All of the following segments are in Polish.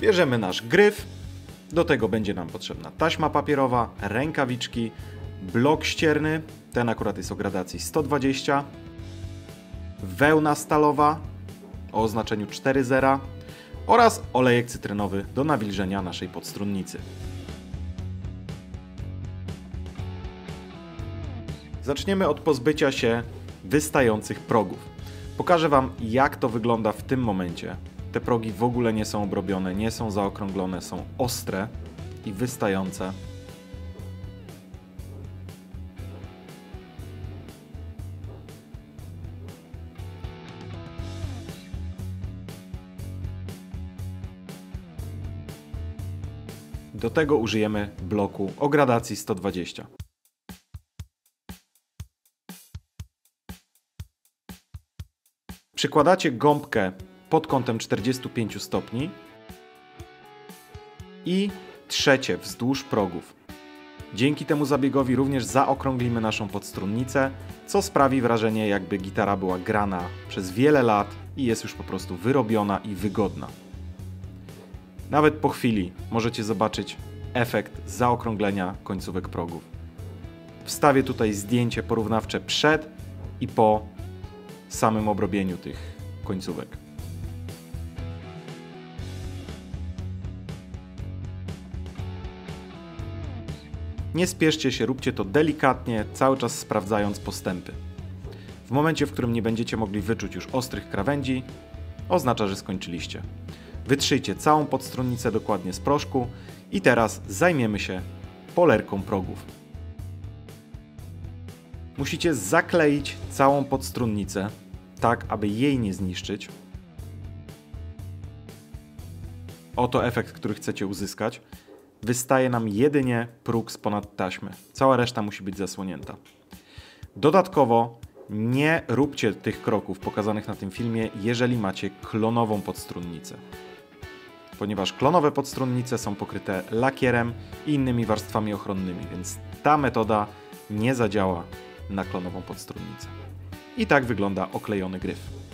Bierzemy nasz gryf, do tego będzie nam potrzebna taśma papierowa, rękawiczki, blok ścierny, ten akurat jest o gradacji 120, wełna stalowa o oznaczeniu 4.0 oraz olejek cytrynowy do nawilżenia naszej podstrunnicy. Zaczniemy od pozbycia się wystających progów. Pokażę Wam jak to wygląda w tym momencie. Te progi w ogóle nie są obrobione, nie są zaokrąglone, są ostre i wystające. Do tego użyjemy bloku o gradacji 120. Przykładacie gąbkę pod kątem 45 stopni i trzecie wzdłuż progów. Dzięki temu zabiegowi również zaokrąglimy naszą podstrunnicę, co sprawi wrażenie jakby gitara była grana przez wiele lat i jest już po prostu wyrobiona i wygodna. Nawet po chwili możecie zobaczyć efekt zaokrąglenia końcówek progów. Wstawię tutaj zdjęcie porównawcze przed i po samym obrobieniu tych końcówek. Nie spieszcie się, róbcie to delikatnie, cały czas sprawdzając postępy. W momencie, w którym nie będziecie mogli wyczuć już ostrych krawędzi, oznacza, że skończyliście. Wytrzyjcie całą podstronnicę dokładnie z proszku i teraz zajmiemy się polerką progów. Musicie zakleić całą podstronnicę, tak aby jej nie zniszczyć. Oto efekt, który chcecie uzyskać. Wystaje nam jedynie próg z ponad taśmy. Cała reszta musi być zasłonięta. Dodatkowo nie róbcie tych kroków pokazanych na tym filmie, jeżeli macie klonową podstrunnicę. Ponieważ klonowe podstrunnice są pokryte lakierem i innymi warstwami ochronnymi, więc ta metoda nie zadziała na klonową podstrunnicę. I tak wygląda oklejony gryf.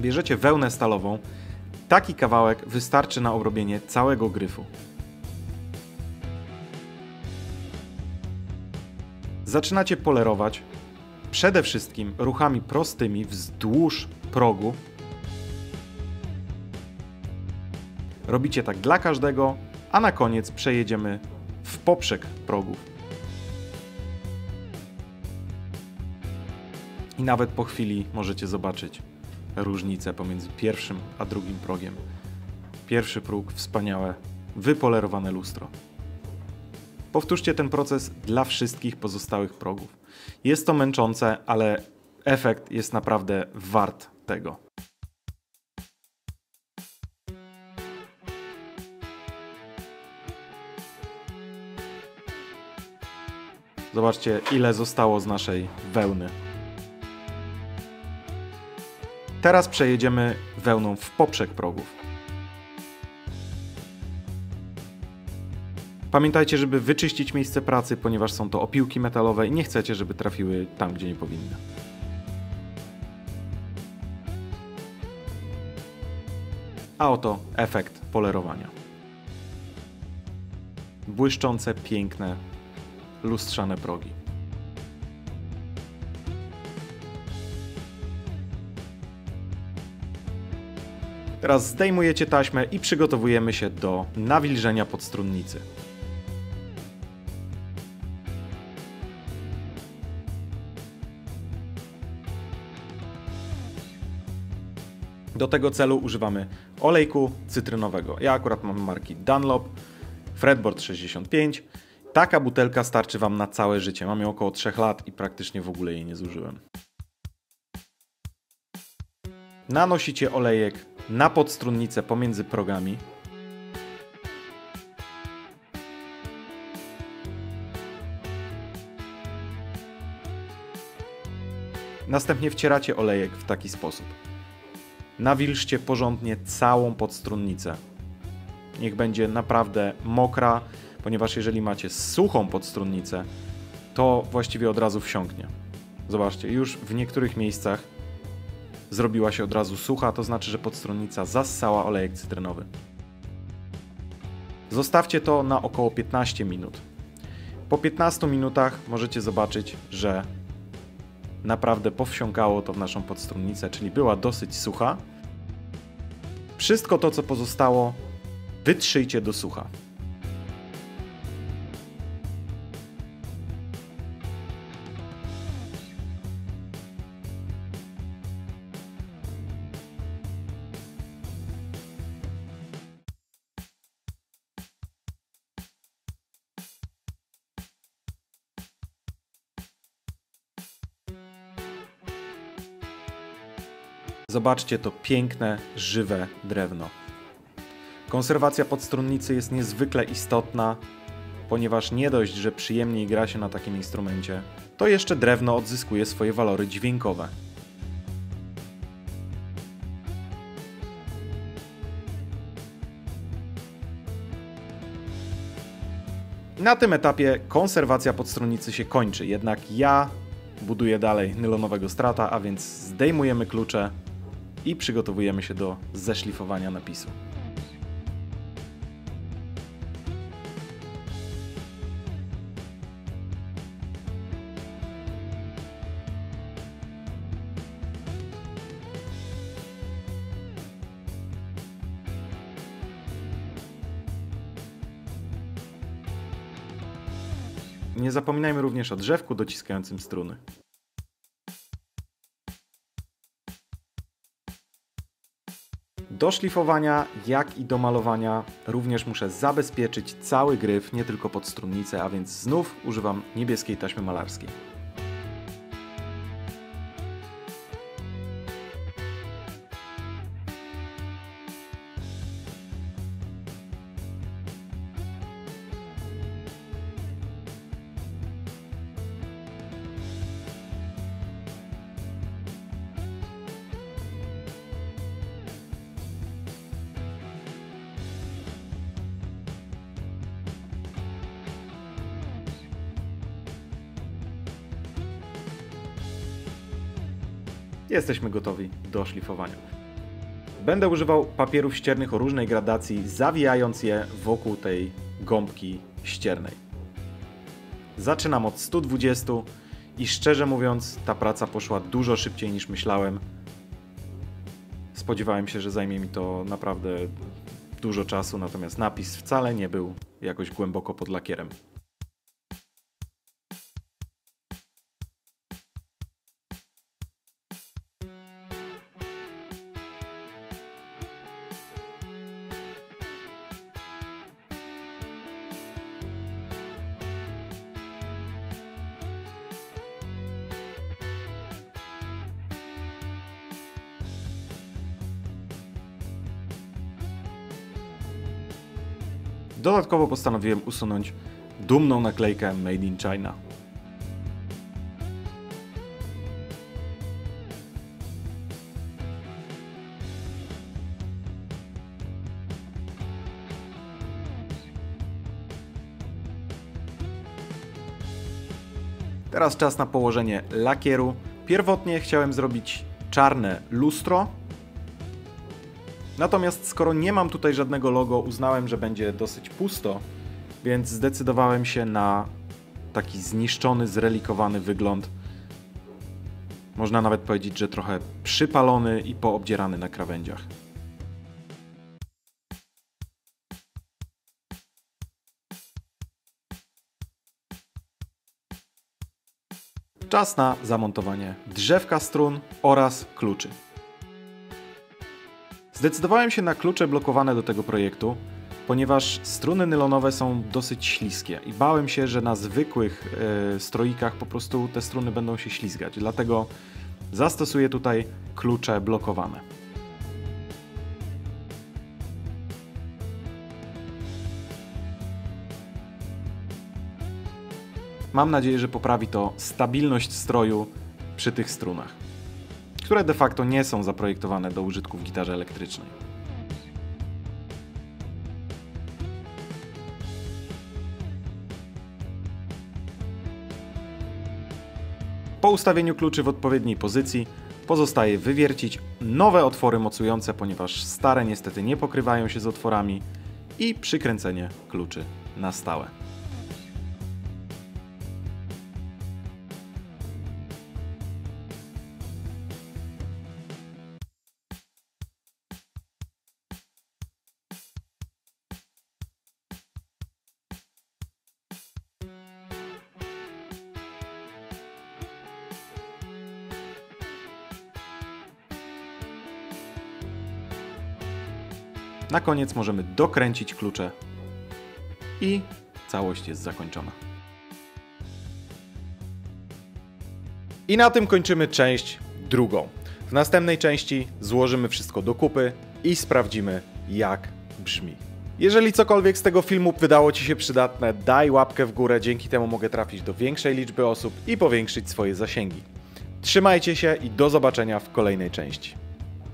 Bierzecie wełnę stalową. Taki kawałek wystarczy na obrobienie całego gryfu. Zaczynacie polerować przede wszystkim ruchami prostymi wzdłuż progu. Robicie tak dla każdego, a na koniec przejedziemy w poprzek progów. I nawet po chwili możecie zobaczyć różnicę pomiędzy pierwszym a drugim progiem. Pierwszy próg, wspaniałe, wypolerowane lustro. Powtórzcie ten proces dla wszystkich pozostałych progów. Jest to męczące, ale efekt jest naprawdę wart tego. Zobaczcie, ile zostało z naszej wełny. Teraz przejedziemy wełną w poprzek progów. Pamiętajcie, żeby wyczyścić miejsce pracy, ponieważ są to opiłki metalowe i nie chcecie, żeby trafiły tam, gdzie nie powinny. A oto efekt polerowania. Błyszczące, piękne, lustrzane progi. Teraz zdejmujecie taśmę i przygotowujemy się do nawilżenia podstrunnicy. Do tego celu używamy olejku cytrynowego. Ja akurat mam marki Dunlop, Fredboard 65. Taka butelka starczy Wam na całe życie. Mam ją około 3 lat i praktycznie w ogóle jej nie zużyłem. Nanosicie olejek na podstrunnicę pomiędzy progami. Następnie wcieracie olejek w taki sposób. Nawilżcie porządnie całą podstrunnicę. Niech będzie naprawdę mokra, ponieważ jeżeli macie suchą podstrunnicę, to właściwie od razu wsiąknie. Zobaczcie, już w niektórych miejscach zrobiła się od razu sucha, to znaczy, że podstronnica zassała olejek cytrynowy. Zostawcie to na około 15 minut. Po 15 minutach możecie zobaczyć, że naprawdę powsiąkało to w naszą podstronnicę, czyli była dosyć sucha. Wszystko to, co pozostało, wytrzyjcie do sucha. Zobaczcie to piękne, żywe drewno. Konserwacja podstrunnicy jest niezwykle istotna, ponieważ nie dość, że przyjemniej gra się na takim instrumencie, to jeszcze drewno odzyskuje swoje walory dźwiękowe. Na tym etapie konserwacja podstrunnicy się kończy, jednak ja buduję dalej nylonowego strata, a więc zdejmujemy klucze i przygotowujemy się do zeszlifowania napisu. Nie zapominajmy również o drzewku dociskającym struny. Do szlifowania, jak i do malowania również muszę zabezpieczyć cały gryf, nie tylko podstrunnicę, a więc znów używam niebieskiej taśmy malarskiej. Jesteśmy gotowi do szlifowania. Będę używał papierów ściernych o różnej gradacji, zawijając je wokół tej gąbki ściernej. Zaczynam od 120 i szczerze mówiąc, ta praca poszła dużo szybciej niż myślałem. Spodziewałem się, że zajmie mi to naprawdę dużo czasu, natomiast napis wcale nie był jakoś głęboko pod lakierem. Dodatkowo postanowiłem usunąć dumną naklejkę Made in China. Teraz czas na położenie lakieru. Pierwotnie chciałem zrobić czarne lustro, Natomiast skoro nie mam tutaj żadnego logo, uznałem, że będzie dosyć pusto, więc zdecydowałem się na taki zniszczony, zrelikowany wygląd. Można nawet powiedzieć, że trochę przypalony i poobdzierany na krawędziach. Czas na zamontowanie drzewka strun oraz kluczy. Zdecydowałem się na klucze blokowane do tego projektu, ponieważ struny nylonowe są dosyć śliskie i bałem się, że na zwykłych yy, stroikach po prostu te struny będą się ślizgać. Dlatego zastosuję tutaj klucze blokowane. Mam nadzieję, że poprawi to stabilność stroju przy tych strunach które de facto nie są zaprojektowane do użytku w gitarze elektrycznej. Po ustawieniu kluczy w odpowiedniej pozycji pozostaje wywiercić nowe otwory mocujące, ponieważ stare niestety nie pokrywają się z otworami i przykręcenie kluczy na stałe. Na koniec możemy dokręcić klucze i całość jest zakończona. I na tym kończymy część drugą. W następnej części złożymy wszystko do kupy i sprawdzimy, jak brzmi. Jeżeli cokolwiek z tego filmu wydało Ci się przydatne, daj łapkę w górę, dzięki temu mogę trafić do większej liczby osób i powiększyć swoje zasięgi. Trzymajcie się i do zobaczenia w kolejnej części.